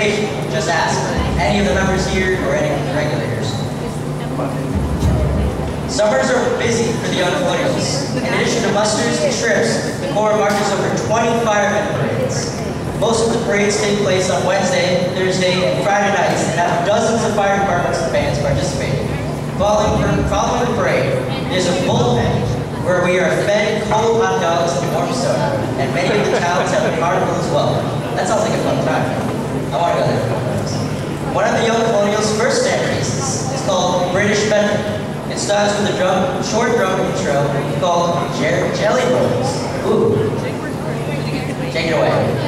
information, just ask any of the members here or any of the regulators. Summers are busy for the Young Colonials. In addition to musters and trips, the Corps marches over 20 firemen parades. Most of the parades take place on Wednesday, Thursday, and Friday nights, and have dozens of fire departments and bands participating. Following, following the parade, there's a bullpen where we are fed cold hot dogs and warm soda, and many of the towns have a carnival as well. That sounds like a fun time. One of the Young Colonials' first stand is called British Bedroom. It starts with a drum, short drum intro called Jelly Rolls. Ooh. Take it away.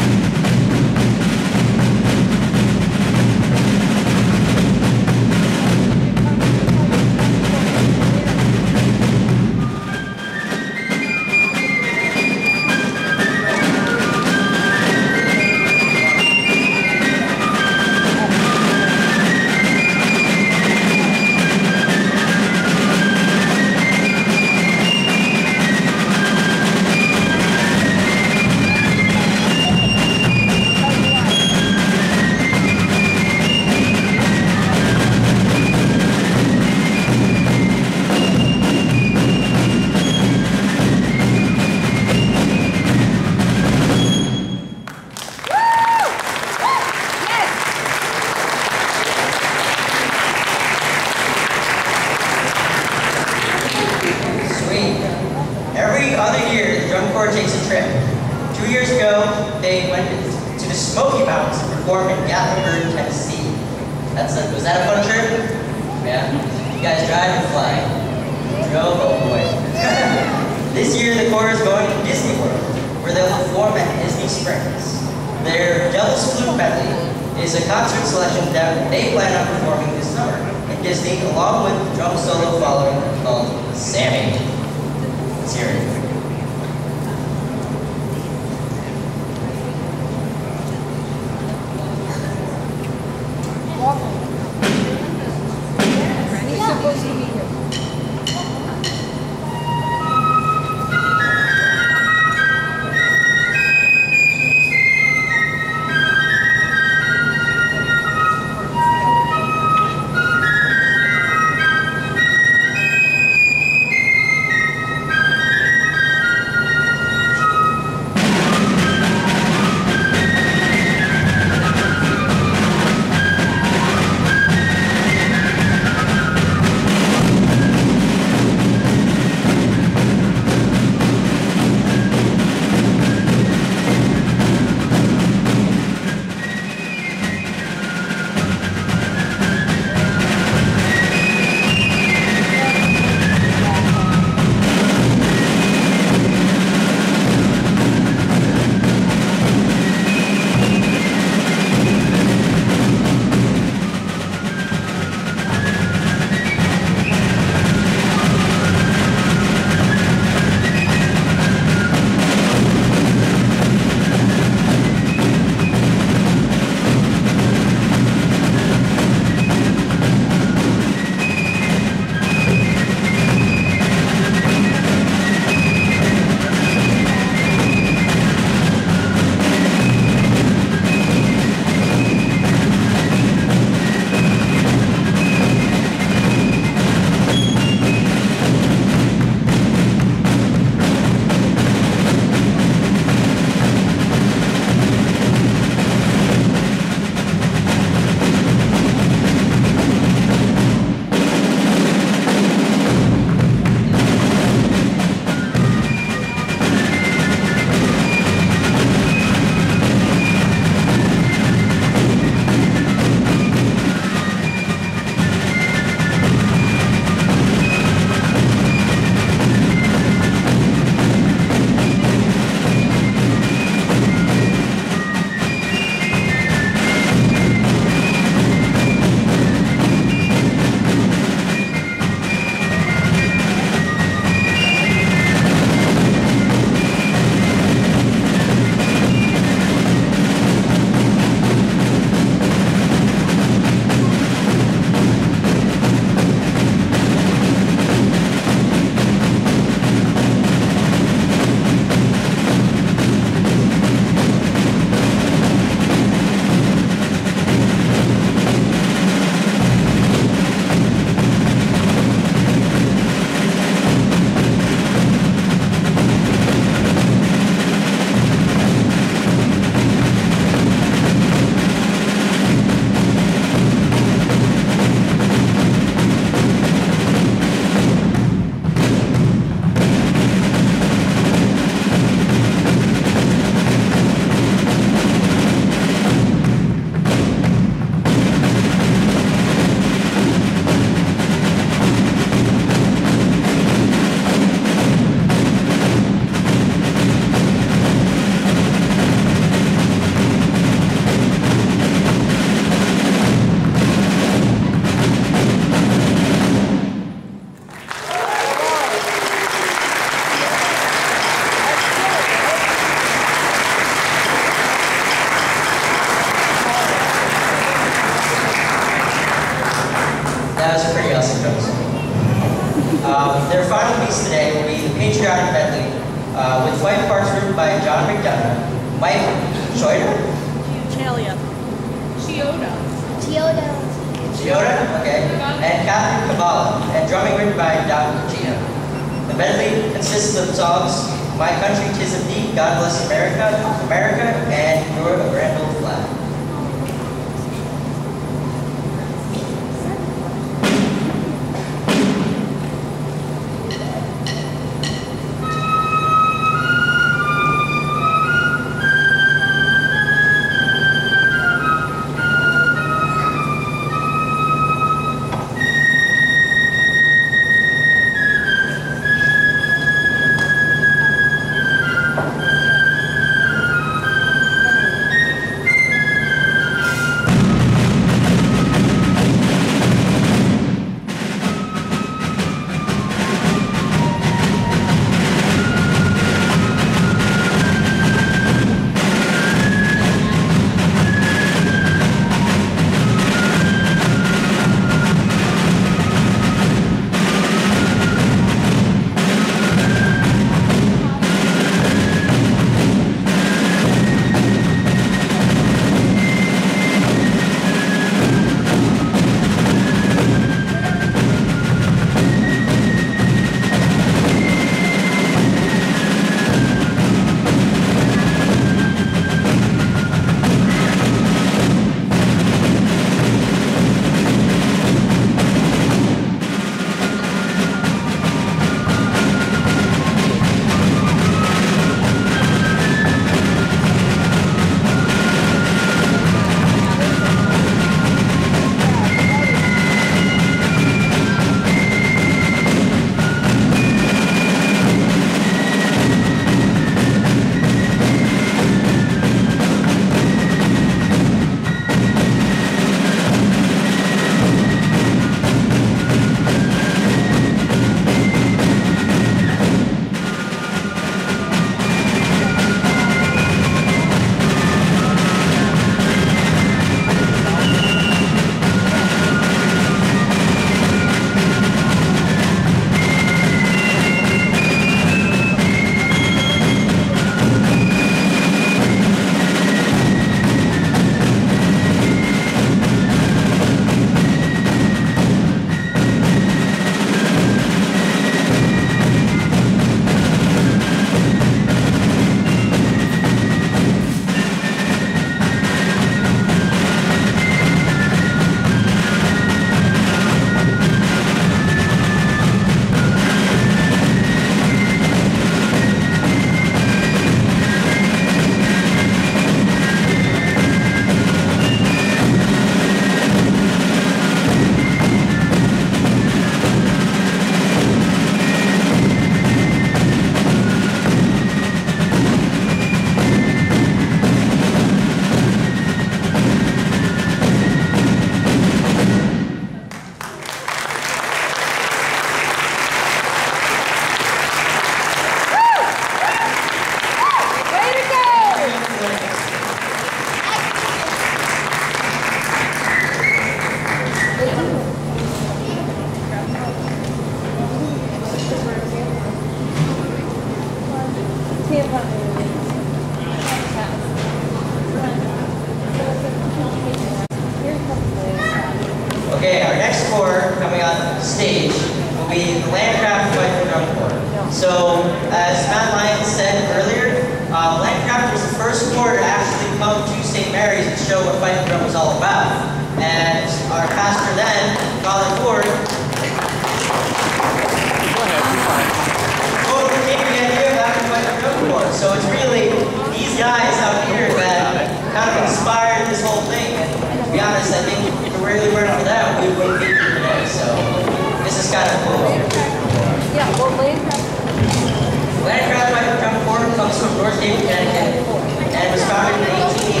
Comes from North Haven, Connecticut, and was founded in 1880.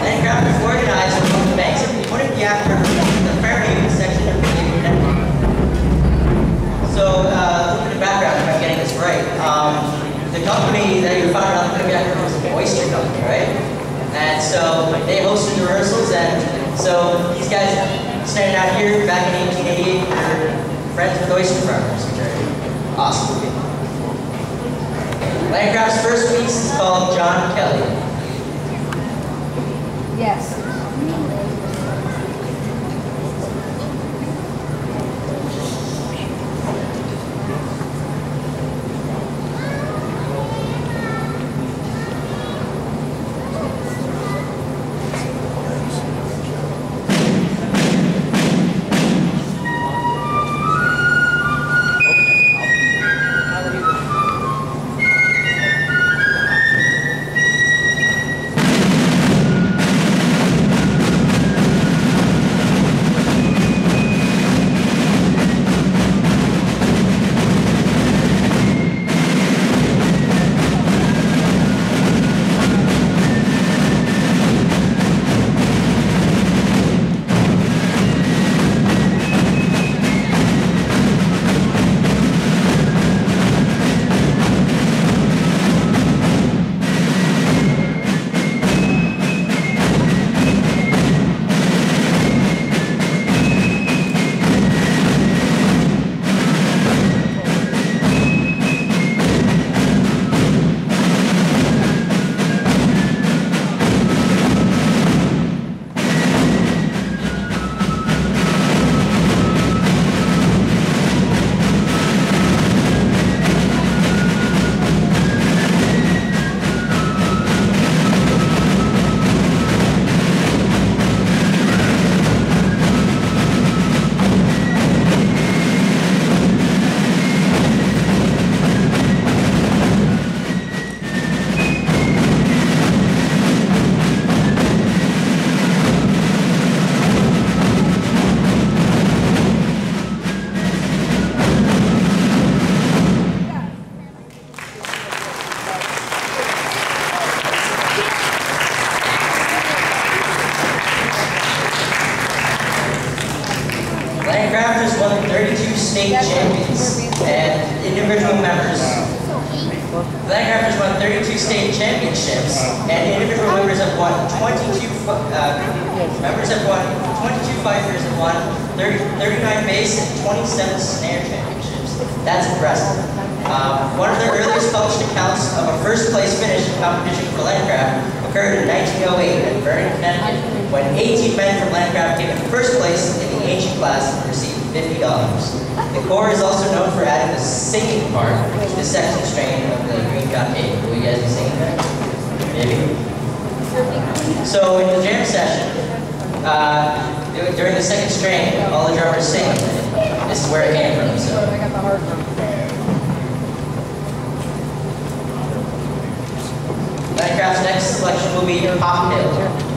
Lancraft was organized along the banks of the Quinnipiac River, the Fairhaven section of New Connecticut. So, uh, a little bit of background if I'm getting this right. Um, the company that you founded on the Quinnipiac River was an oyster company, right? And so they hosted rehearsals, and so these guys standing out here back in 1888 were friends with oyster farmers, which are awesome. Lancraft's first piece is called John Kelly. Yes. 22. Uh, members have won 22 fifers have won 30, 39 bass and 27 snare championships. That's impressive. Um, one of the earliest published accounts of a first place finish in competition for Lancraft occurred in 1908 in Vernon, Connecticut, when 18 men from Lancraft came in first place in the ancient class and received $50. The Corps is also known for adding the singing part to the section strain of the Green Eight. Will you guys be singing that? Maybe? So in the jam session, uh, during the second strain, all the drummers sing. This is where it came from. So. Lancraft's next selection will be Pop Hill.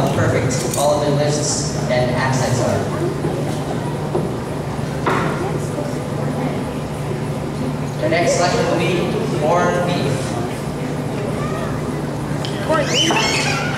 how perfect all of their lists and accents are. The next selection will be corned beef. Corned beef?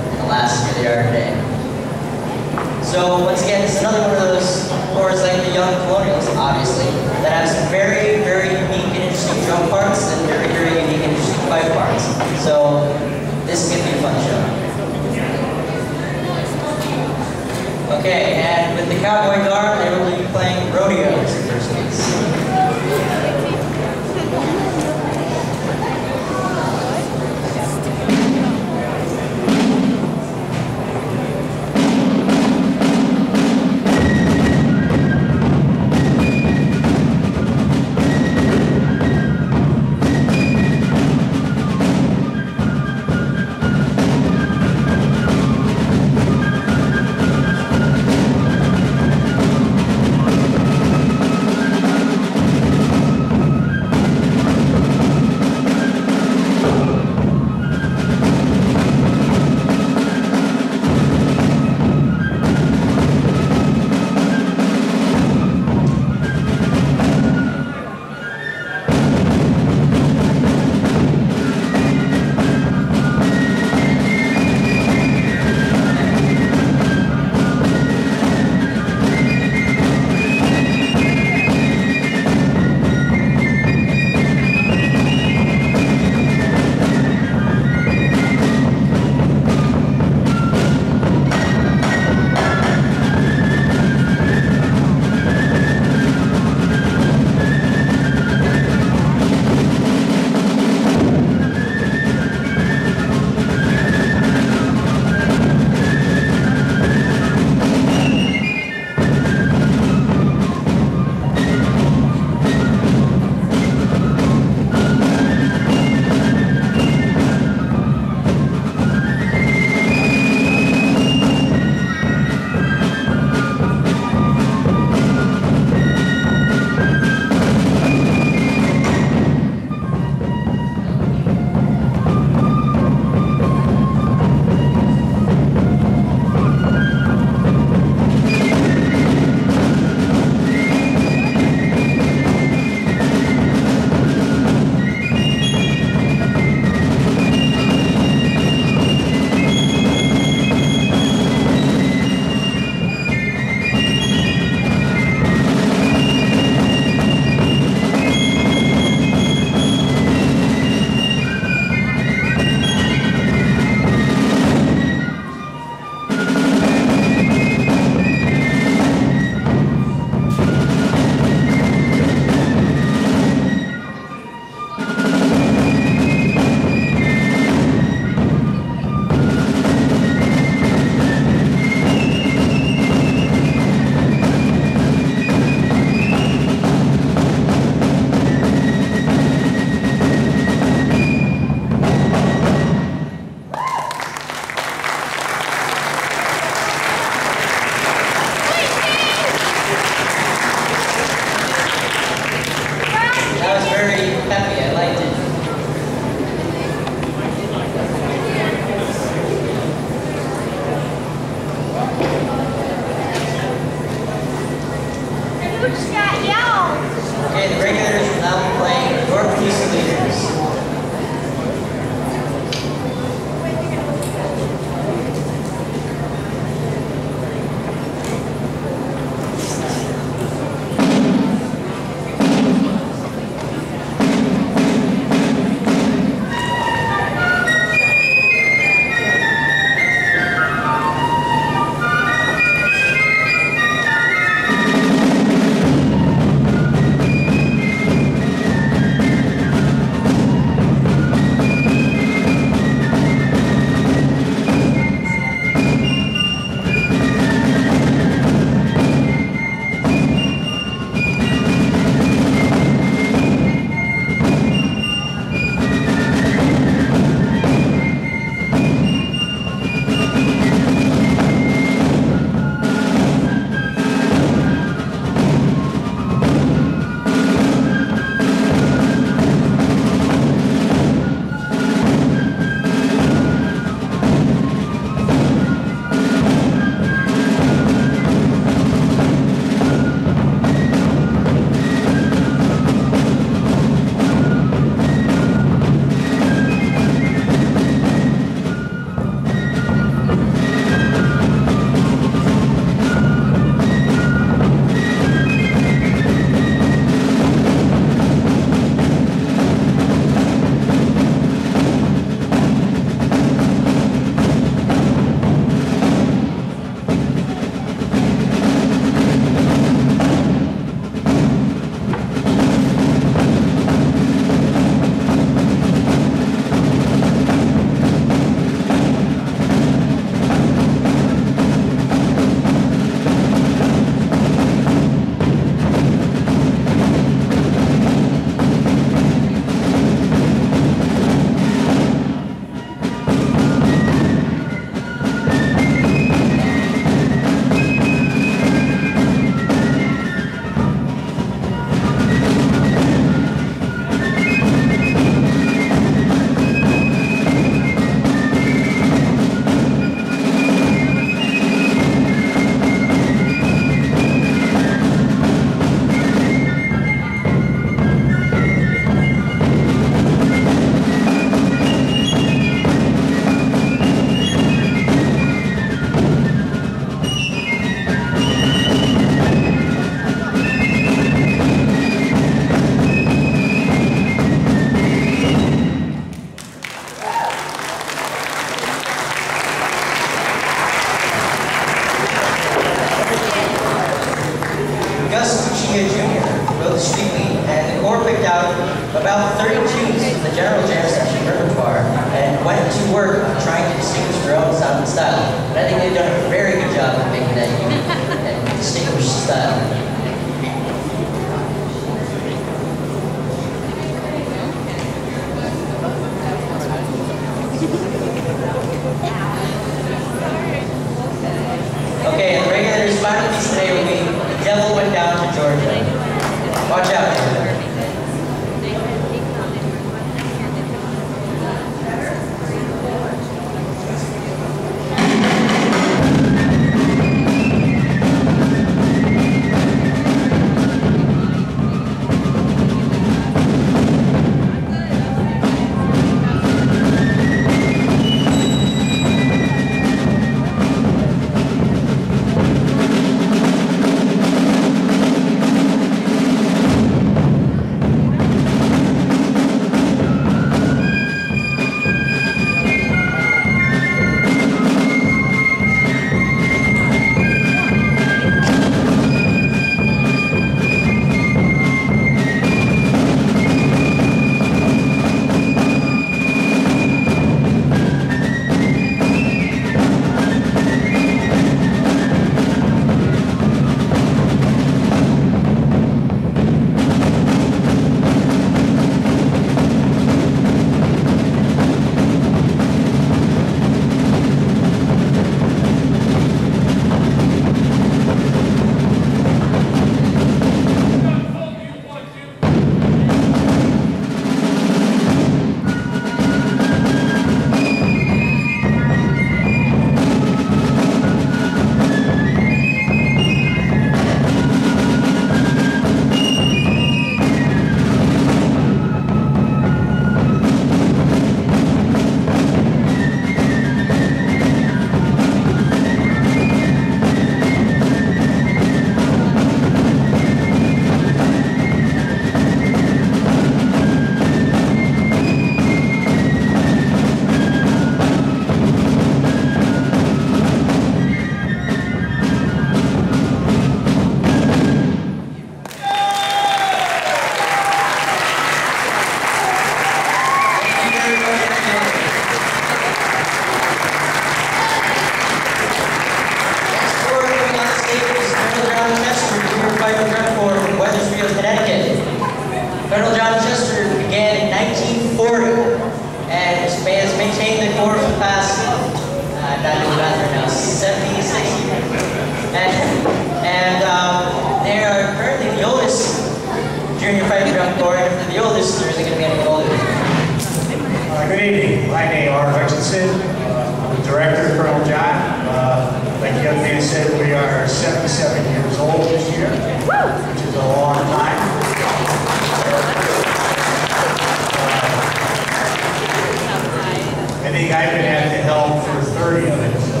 I've been at the helm for 30 of it, so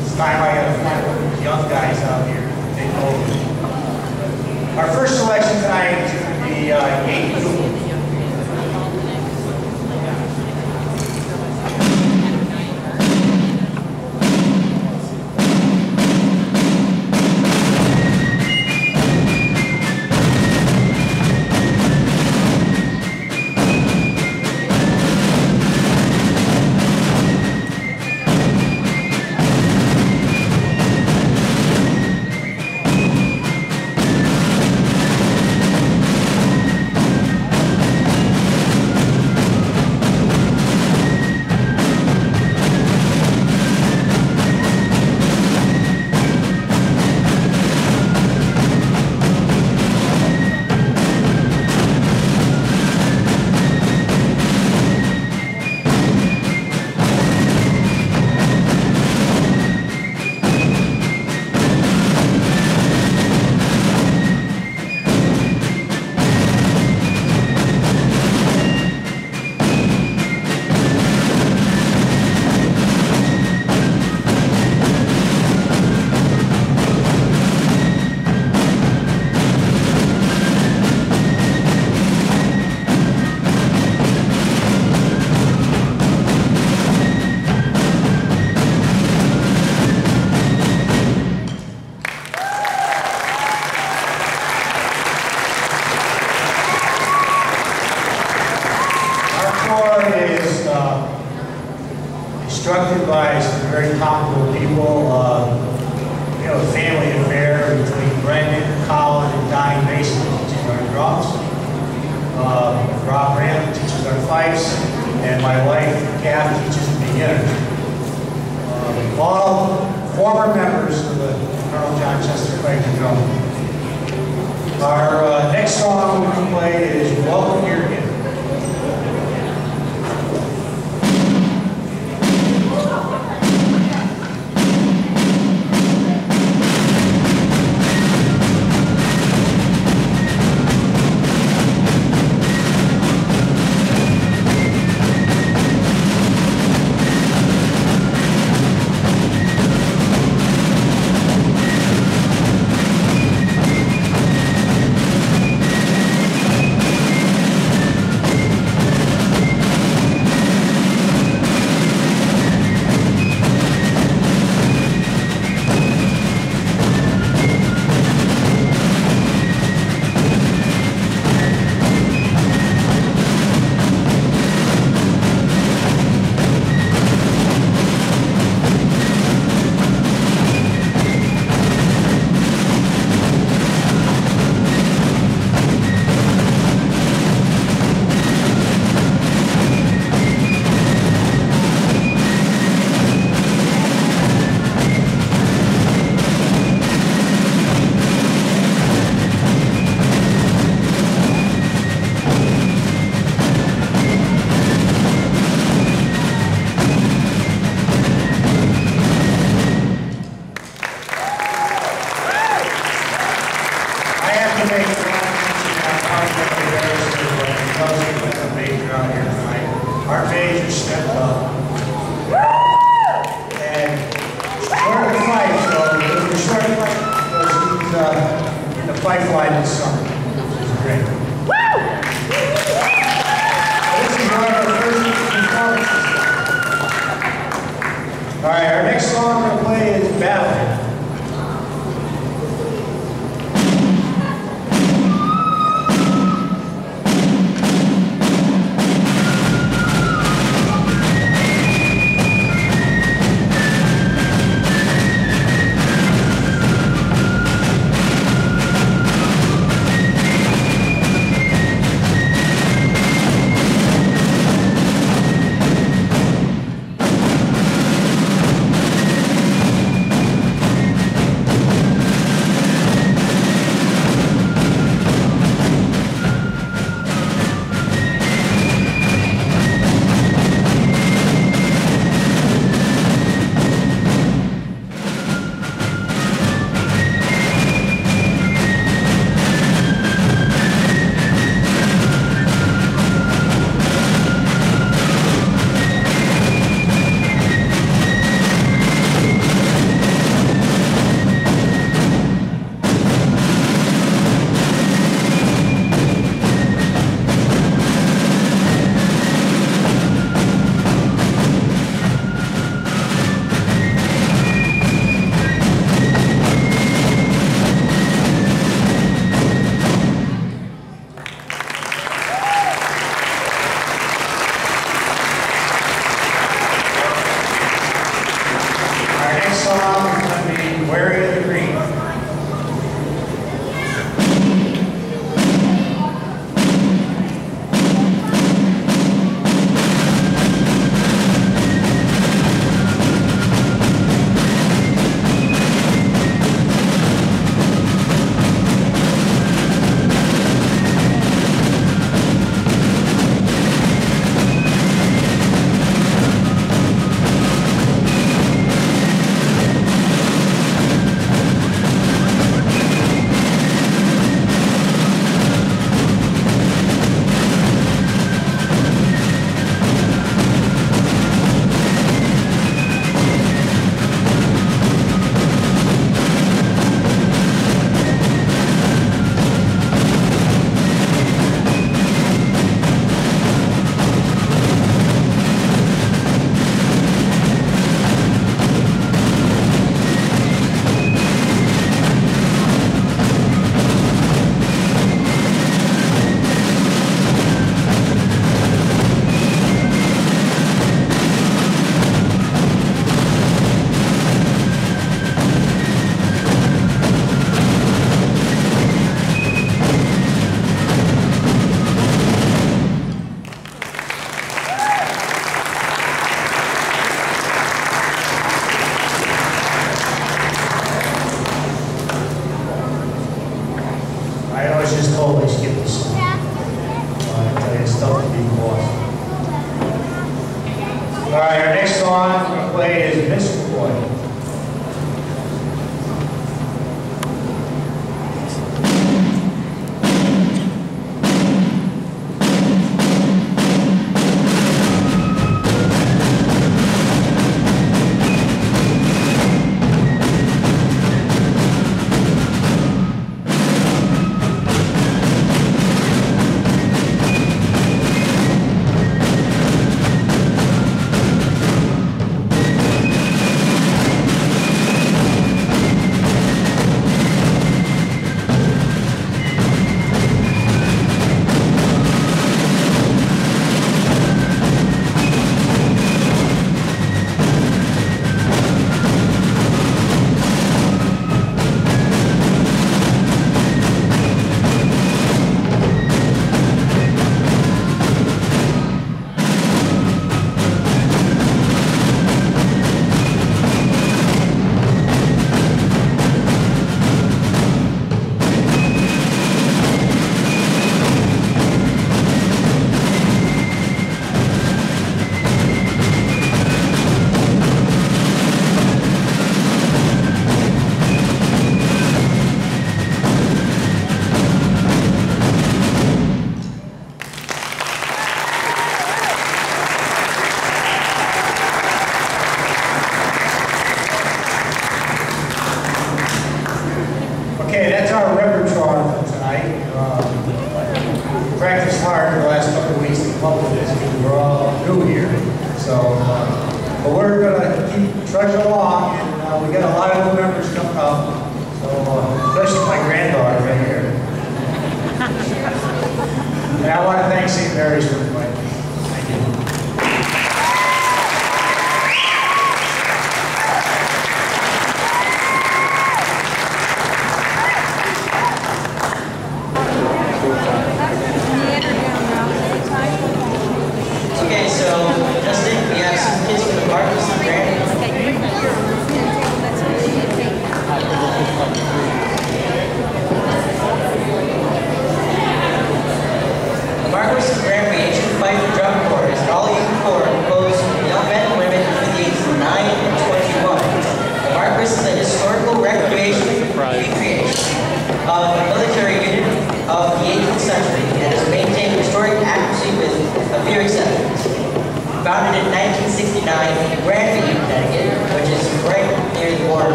it's time I got to find one of young guys out here to take over. Our first selection tonight is the uh, Yankee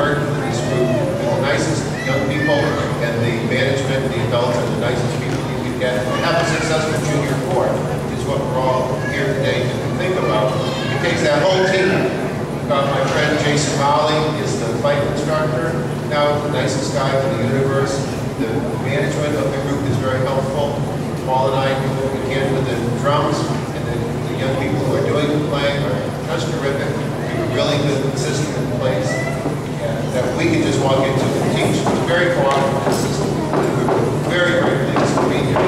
work with this group, the nicest young people and the management, the adults, and the nicest people you can get. And have a successful junior corps is what we're all here today to think about. It takes that whole team. Uh, my friend Jason Molly is the fife instructor, now the nicest guy in the universe. The management of the group is very helpful. Paul and I do what we can with the drums, and the, the young people who are doing the playing are just terrific. We have a really good system in place that we can just walk into and teach. It's very cooperative system. We're very, very pleased to be here.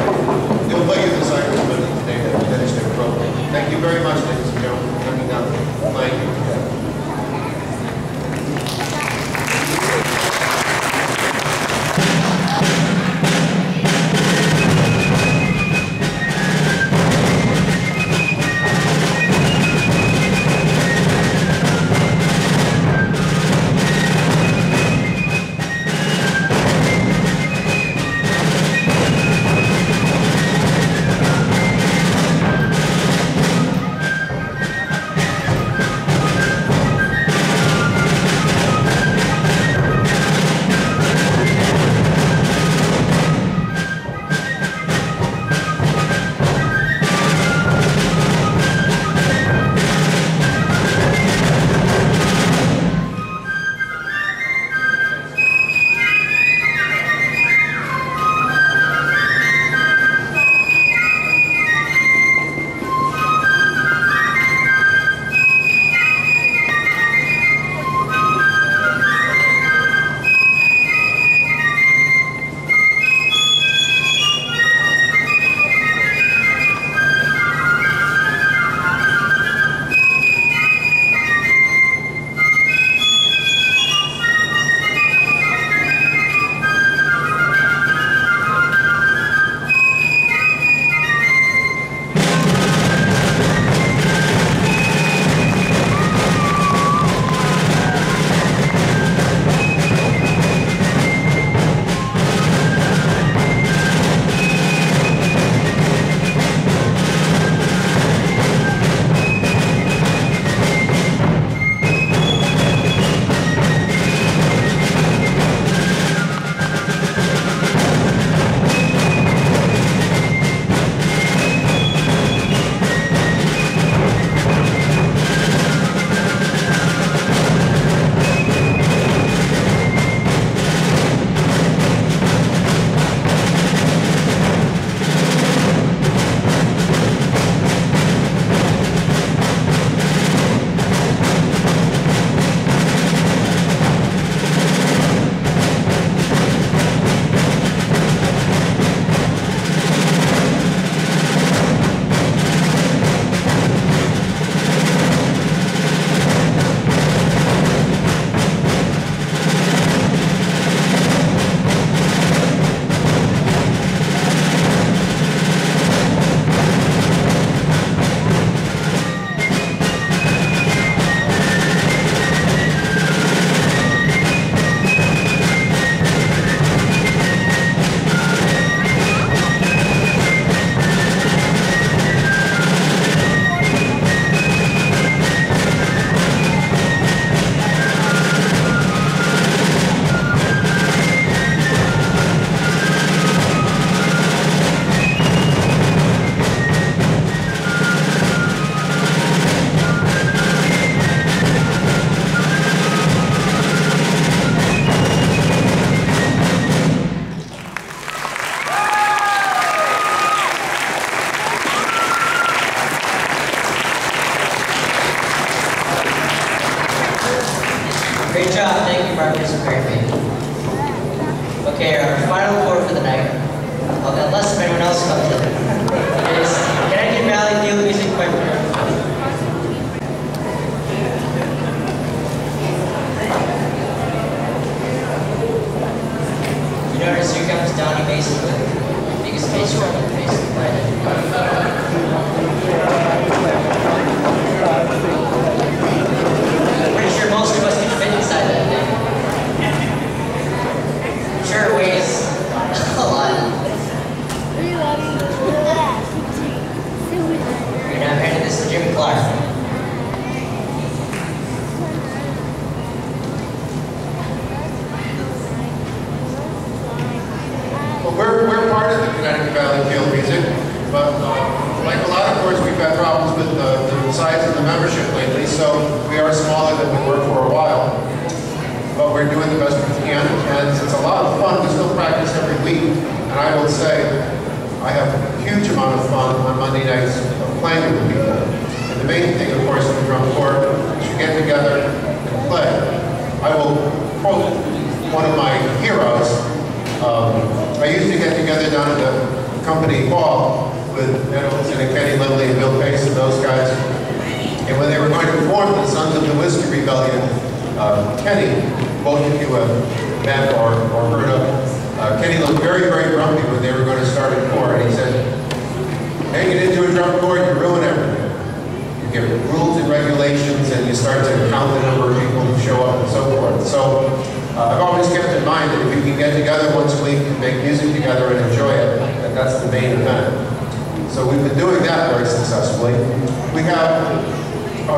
You the Cypress Medley today to finish their program. Thank you very much, ladies and gentlemen, for coming down and playing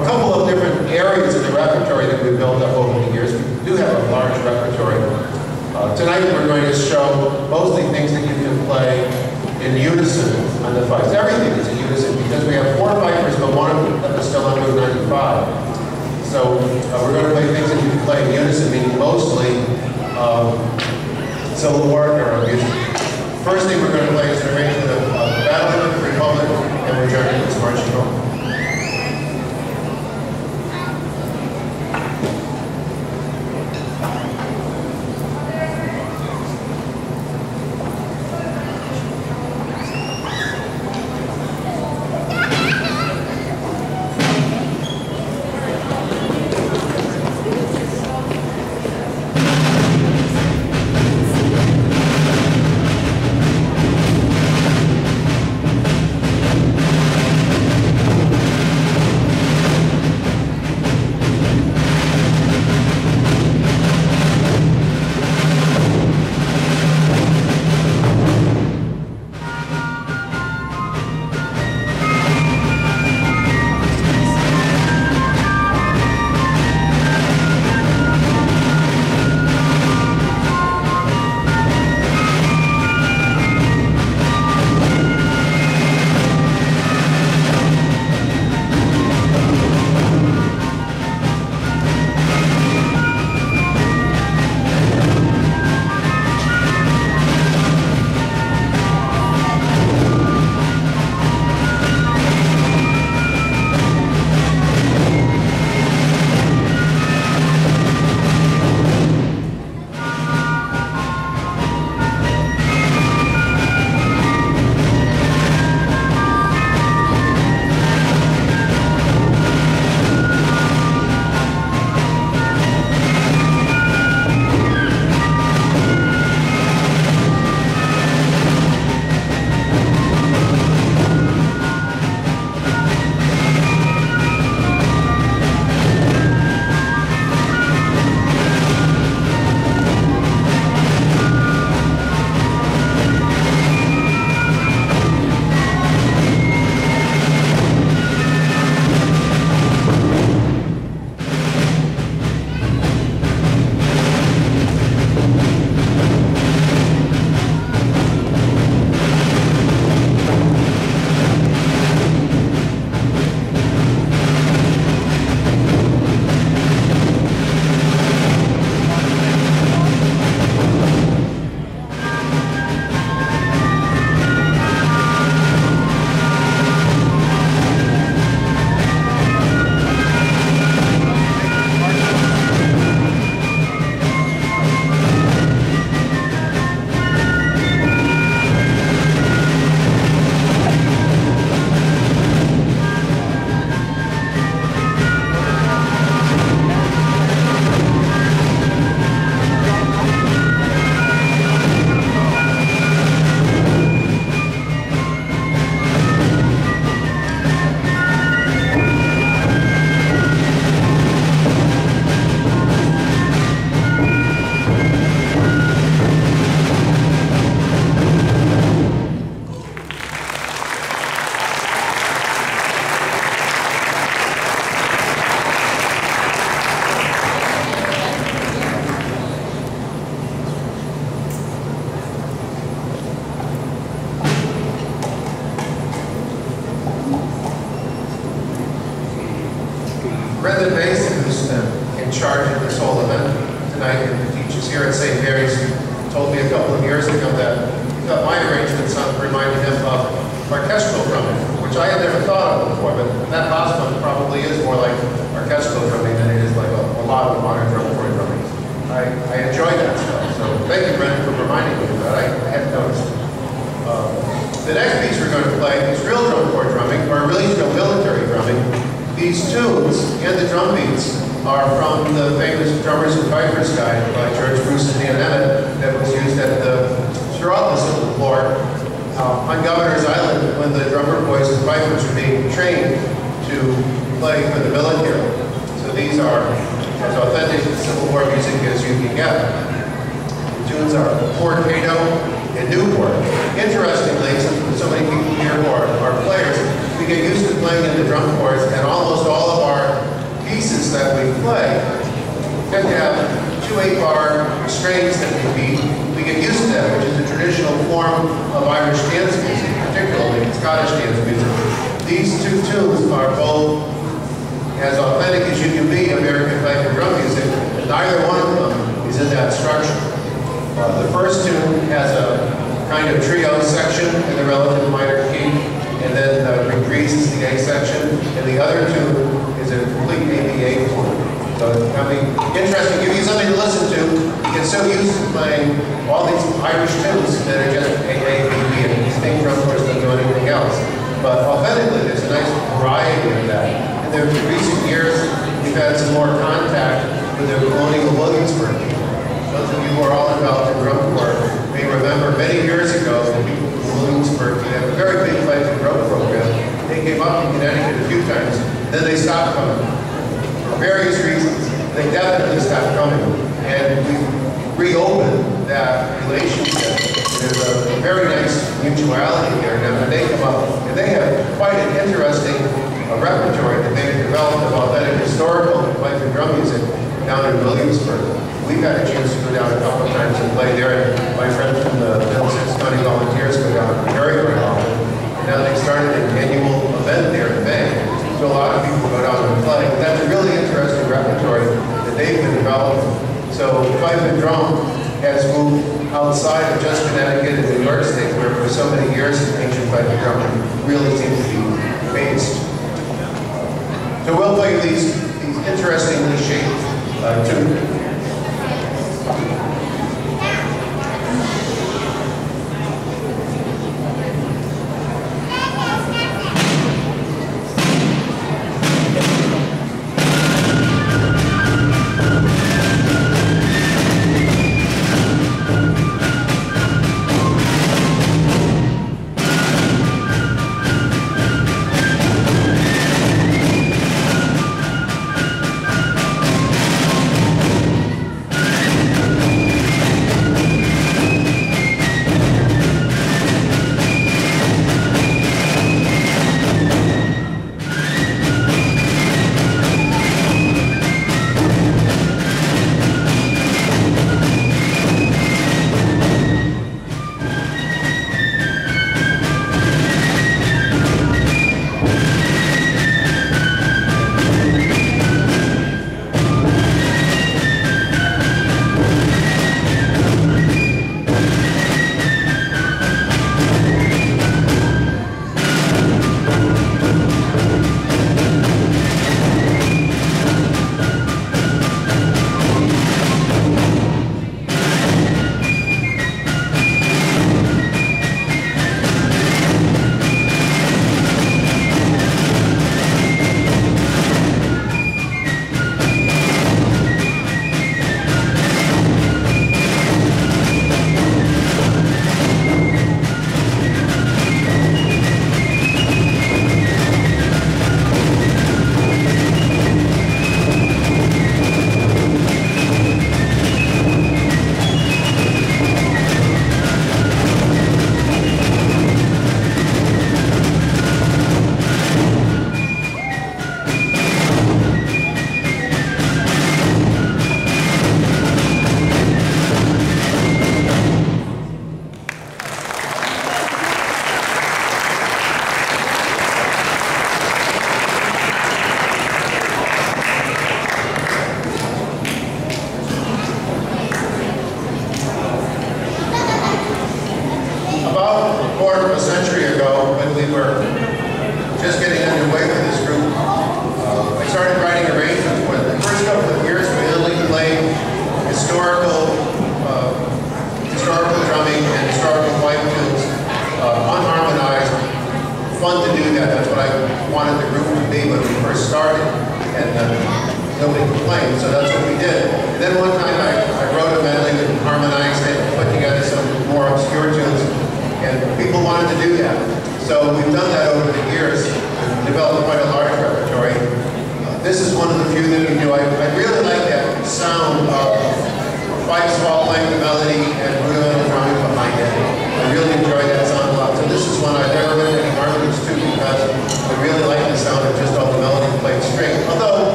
a couple of different areas of the repertory that we've built up over the years. We do have a large repertory. Uh, tonight we're going to show mostly things that you can play in unison on the fifes. Everything is in unison because we have four fifers, but one of them is still under 95. So uh, we're going to play things that you can play in unison, meaning mostly um, Civil War or First thing we're going to play is an arrangement of, of Battle of the Republic and Returning to Marching Home.